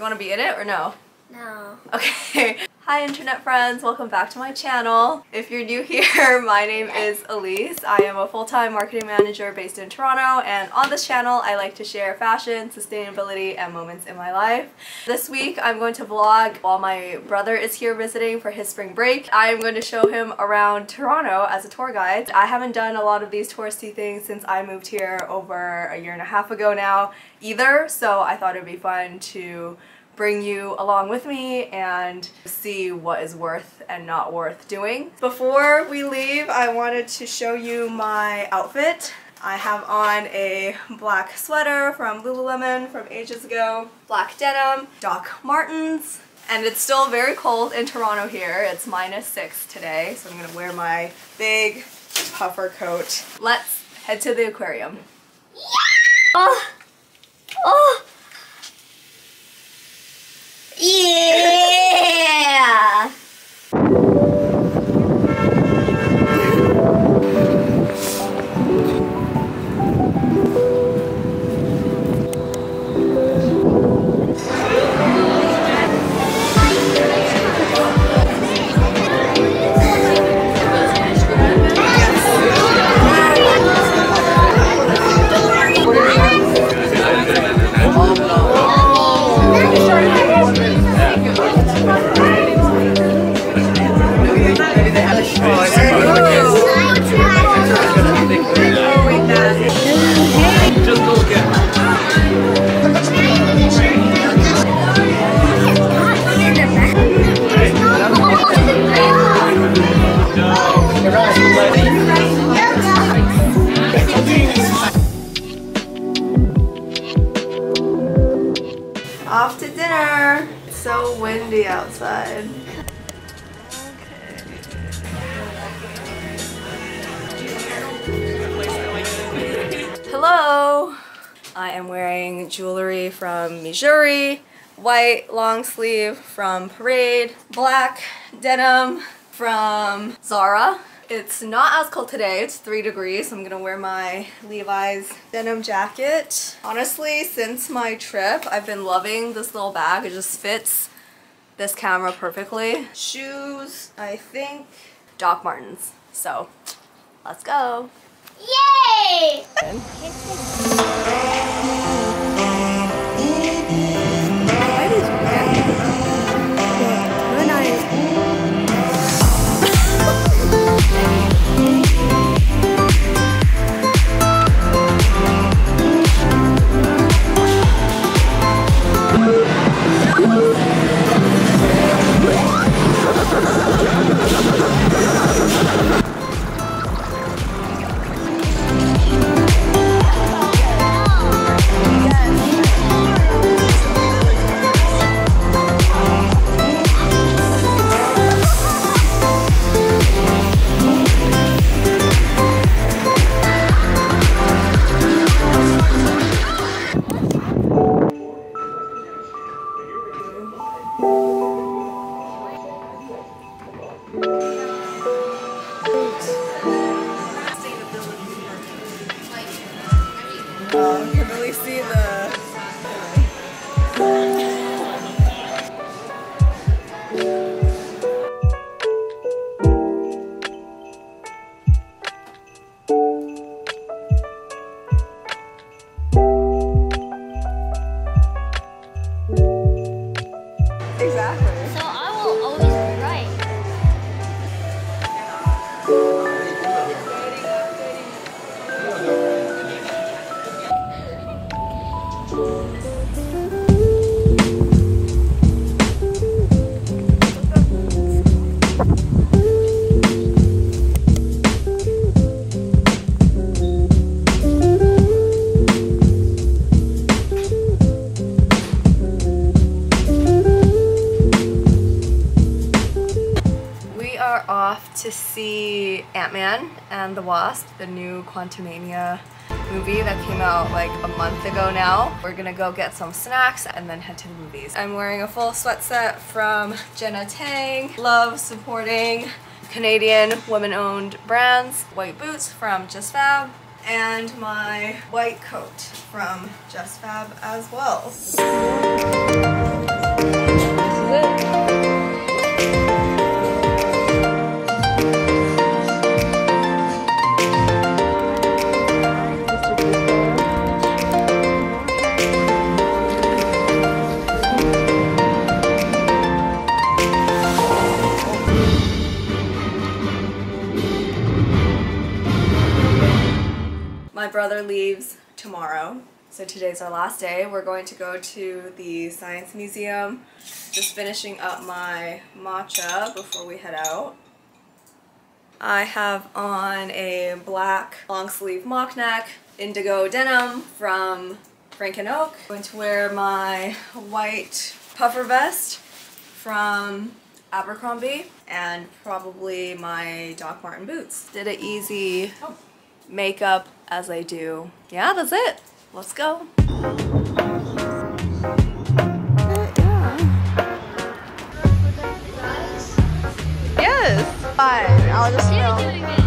you want to be in it or no? No. Okay. Hi internet friends, welcome back to my channel. If you're new here, my name is Elise. I am a full-time marketing manager based in Toronto and on this channel I like to share fashion, sustainability, and moments in my life. This week I'm going to vlog while my brother is here visiting for his spring break. I am going to show him around Toronto as a tour guide. I haven't done a lot of these touristy things since I moved here over a year and a half ago now either, so I thought it'd be fun to bring you along with me and see what is worth and not worth doing. Before we leave, I wanted to show you my outfit. I have on a black sweater from Lululemon from ages ago, black denim, Doc Martens, and it's still very cold in Toronto here. It's minus six today, so I'm gonna wear my big puffer coat. Let's head to the aquarium. Yeah! Oh! Oh! Yeah! Off to dinner! It's so windy outside. Hello! I am wearing jewelry from Mejuri, white long sleeve from Parade, black denim from Zara. It's not as cold today, it's 3 degrees, so I'm gonna wear my Levi's denim jacket. Honestly, since my trip, I've been loving this little bag. It just fits this camera perfectly. Shoes, I think Doc Martens. So, let's go. Yay! Um, off to see Ant-Man and the Wasp, the new Quantumania movie that came out like a month ago now. We're gonna go get some snacks and then head to the movies. I'm wearing a full sweat set from Jenna Tang. Love supporting Canadian women-owned brands. White boots from Just Fab and my white coat from Just Fab as well. My brother leaves tomorrow, so today's our last day. We're going to go to the Science Museum. Just finishing up my matcha before we head out. I have on a black long sleeve mock neck, indigo denim from Frank and Oak. I'm going to wear my white puffer vest from Abercrombie and probably my Doc Marten boots. Did a easy oh. Makeup as I do. Yeah, that's it. Let's go. Yes. Fine. I'll just You're doing it.